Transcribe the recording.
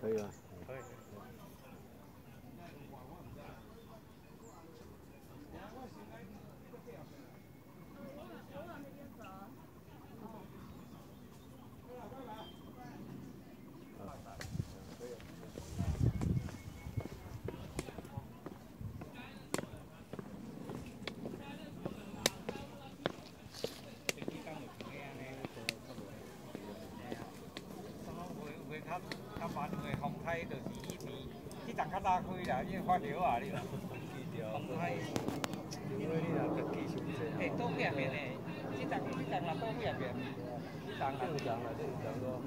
可以啊。可以。较烦因为风台就是以前，这阵较大开啦，因为发条啊，你啦。风台。因为你若登记上济。诶，多几遍诶，这阵这阵若多几遍。这阵啊，这阵啊，这阵多。